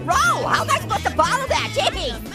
roll! How am I supposed to follow that? Jeez!